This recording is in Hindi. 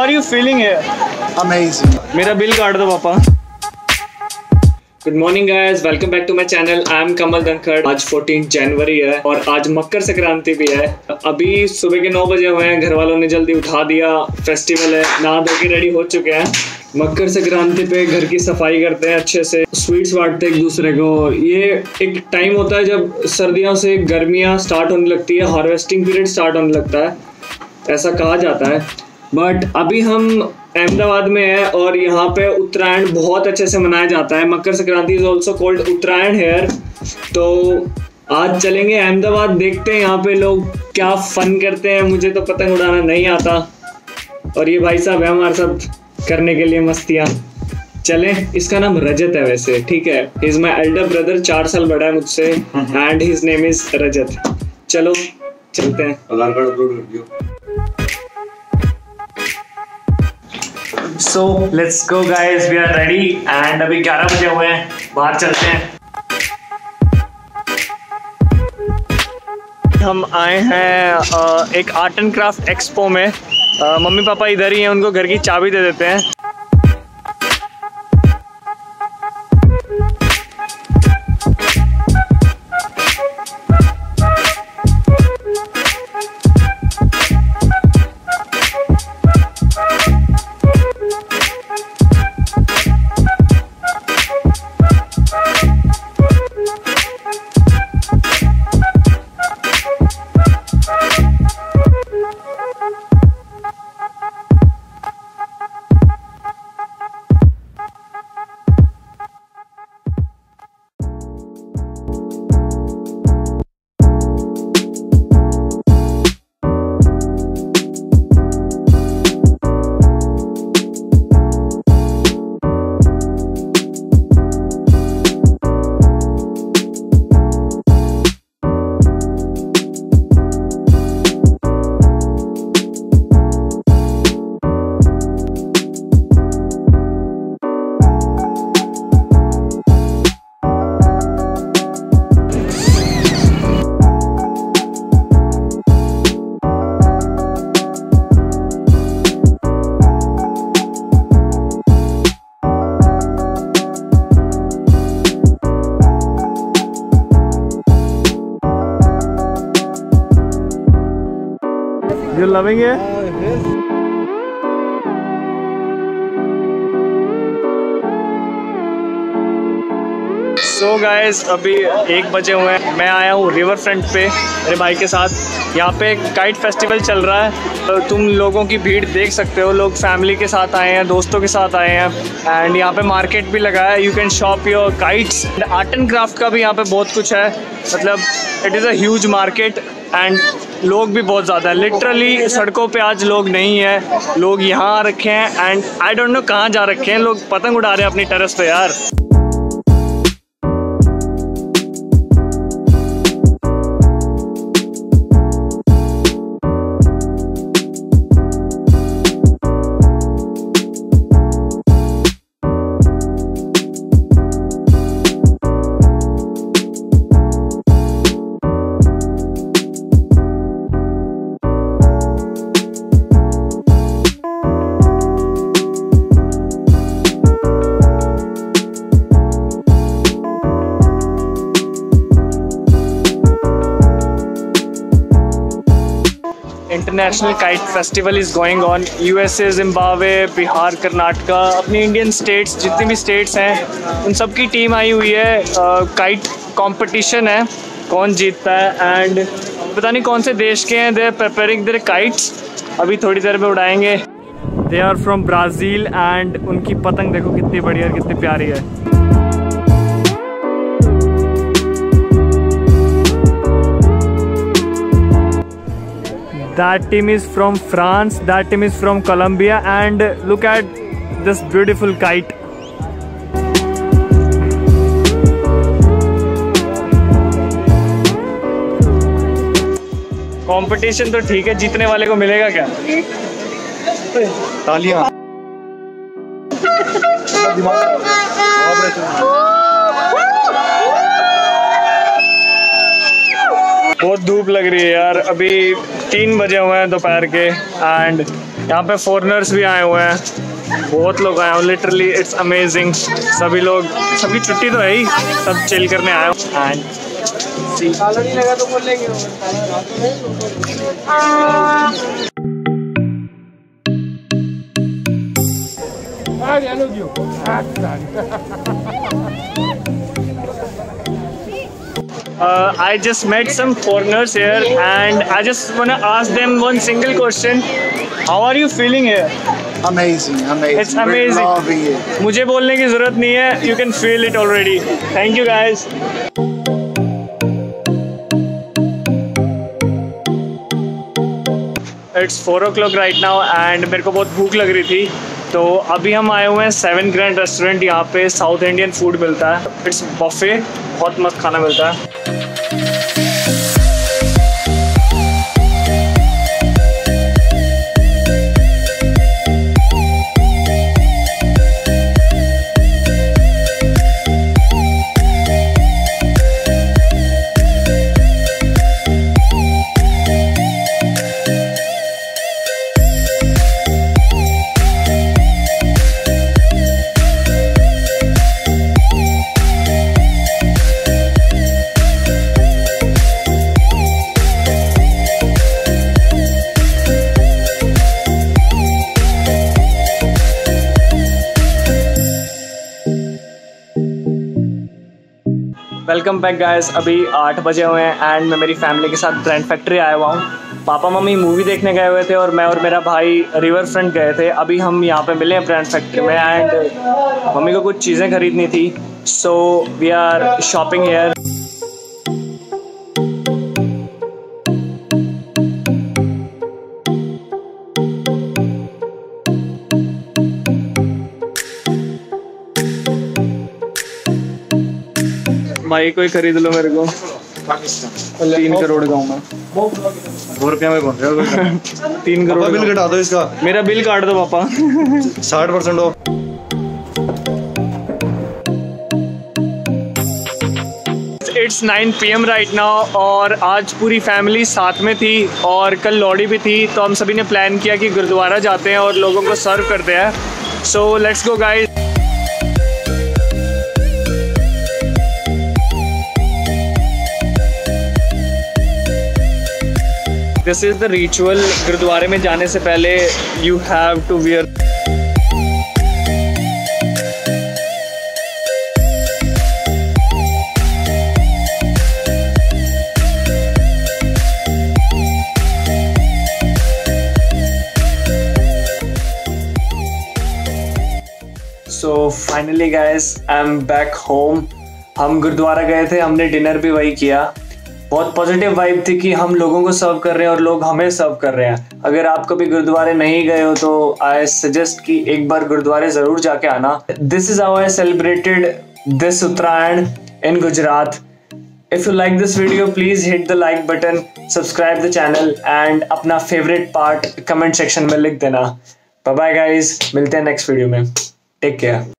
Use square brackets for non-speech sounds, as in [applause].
Are you feeling Amazing. मेरा बिल काट दो पापा। Good morning guys welcome back to my channel I am Kamal Dhankhar आज 14 जनवरी है और आज मकर संक्रांति भी है। अभी सुबह के 9 बजे हुए हैं। घर वालों ने जल्दी उठा दिया। फेस्टिवल है। नहा धो के रेडी हो चुके हैं। मकर संक्रांति पे घर की सफ़ाई करते हैं अच्छे से। स्वीट्स बांटते हैं एक दूसरे को। ये एक टाइम होता है जब सर्दियों से गर्मियाँ स्टार्ट होने लगती है। हार्वेस्टिंग पीरियड स्टार्ट होने लगता है। ऐसा कहा जाता है। बट अभी हम अहमदाबाद में है और यहाँ पे उत्तरायण बहुत अच्छे से मनाया जाता है। Makar Sankranti is also called Uttarayan here तो आज चलेंगे अहमदाबाद देखते हैं यहाँ पे लोग क्या फन करते हैं। मुझे तो पतंग उड़ाना नहीं आता। और ये भाई साहब है हमारे साथ करने के लिए मस्तियाँ। चले इसका नाम रजत है वैसे ठीक है। इज़ माई एल्डर ब्रदर चार साल बड़ा है मुझसे। And his name is Rajat. चलो चलते हैं। आधार कार्ड अपलोड कर दियो। So let's go guys we are ready and अभी 11 बजे हुए हैं। बाहर चलते हैं। हम आए हैं एक आर्ट एंड क्राफ्ट एक्सपो में। मम्मी पापा इधर ही हैं, उनको घर की चाबी दे देते हैं। You loving it? So guys अभी एक बजे हुए हैं। मैं आया हूँ रिवर फ्रंट पे, मेरे भाई के साथ। यहाँ पे काइट फेस्टिवल चल रहा है। तो तुम लोगों की भीड़ देख सकते हो। लोग फैमिली के साथ आए हैं, दोस्तों के साथ आए हैं। एंड यहाँ पे मार्केट भी लगा है। You can shop your kites art and craft का भी यहाँ पे बहुत कुछ है। मतलब it is a huge market and लोग भी बहुत ज़्यादा है। लिटरली सड़कों पे आज लोग नहीं है। लोग यहाँ आ रखे हैं एंड आई डोंट नो कहाँ जा रखे हैं। लोग पतंग उड़ा रहे हैं अपनी टेरेस पे, यार। International kite festival is going on USA Zimbabwe Bihar Karnataka अपनी इंडियन स्टेट्स जितनी भी स्टेट्स हैं, उन सब की टीम आई हुई है काइट कंपटीशन है, कौन जीतता है एंड पता नहीं कौन से देश के हैं दे प्रिपेयरिंग देर काइट्स अभी थोड़ी देर में उड़ाएँगे। They are from Brazil and उनकी पतंग देखो कितनी बढ़िया और कितनी प्यारी है। that team is from France, that team is from Colombia, and look at this beautiful kite. Competition तो ठीक है जीतने वाले को मिलेगा क्या तालियां [laughs] बहुत धूप लग रही है यार। अभी तीन बजे हुए हैं दोपहर के एंड यहाँ पे फॉरनर्स भी आए हुए हैं। बहुत लोग आए हैं लिटरली इट्स अमेजिंग सभी लोग, सभी छुट्टी तो है ही, सब चिल करने आए एंड तो Uh, I just met some foreigners here and I just want to ask them one single question. How are you feeling here? Amazing, amazing. It's amazing. We're loving it. मुझे बोलने की ज़रूरत नहीं है You can feel it already. Thank you guys. It's four o'clock right now and मेरे को बहुत भूख लग रही थी तो अभी हम आए हुए हैं सेवन ग्रैंड रेस्टोरेंट यहाँ पे साउथ इंडियन फ़ूड मिलता है। इट्स बफे बहुत मस्त खाना मिलता है। वेलकम बैक गाइस अभी आठ बजे हुए हैं एंड मैं मेरी फैमिली के साथ ब्रांड फैक्ट्री आया हुआ हूँ। पापा, मम्मी मूवी देखने गए हुए थे और मैं और मेरा भाई रिवर फ्रंट गए थे। अभी हम यहाँ पे मिले हैं ब्रांड फैक्ट्री में एंड मम्मी को कुछ चीज़ें खरीदनी थी। So we are shopping here भाई कोई खरीद लो मेरे को। तीन करोड़ का हूँ मैं। दो रुपया में बन रहा तीन करोड़ बिल का। घटा दो इसका। मेरा बिल काट दो पापा। साठ percent off it's nine P M right now और आज पूरी फैमिली साथ में थी और कल लौड़ी भी थी तो हम सभी ने प्लान किया कि गुरुद्वारा जाते हैं और लोगों को सर्व करते हैं। So let's go guys this is the ritual गुरुद्वारे में जाने से पहले you have to wear so finally guys I am back home हम गुरुद्वारा गए थे, हमने डिनर भी वही किया। बहुत पॉजिटिव वाइब थी कि हम लोगों को सर्व कर रहे हैं और लोग हमें सर्व कर रहे हैं अगर आप कभी गुरुद्वारे नहीं गए हो तो आई सजेस्ट कि एक बार गुरुद्वारे ज़रूर जाके आना this is our celebrated this Uttarayan in Gujarat If you like this video, please hit the like button, subscribe the channel and अपना favorite part comment section में लिख देना. Bye bye मिलते हैं next video में. Take care.